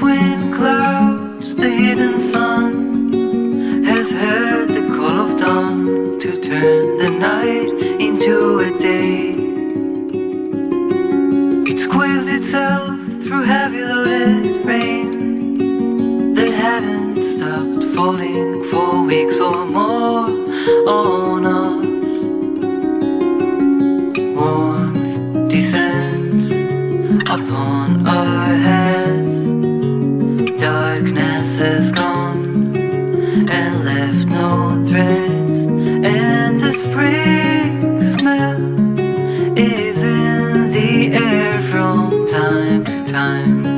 between clouds, the hidden sun has heard the call of dawn to turn the night into a day. It squares itself through heavy loaded rain that haven't stopped falling for weeks or more on us. Warm time.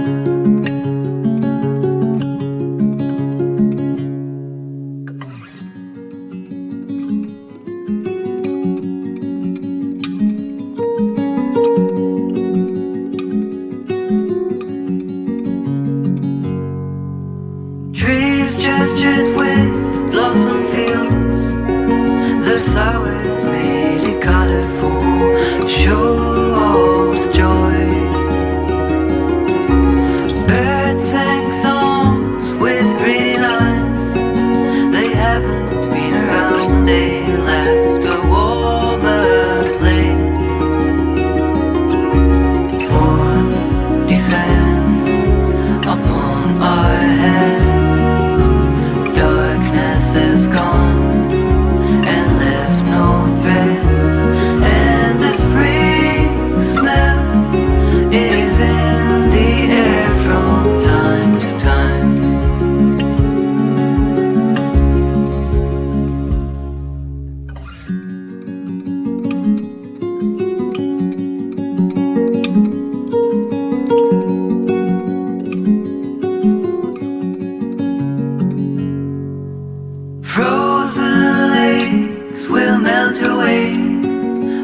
Frozen lakes will melt away.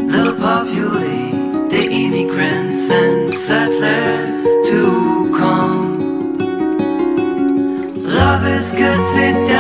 They'll populate the immigrants and settlers to come. Lovers could sit down.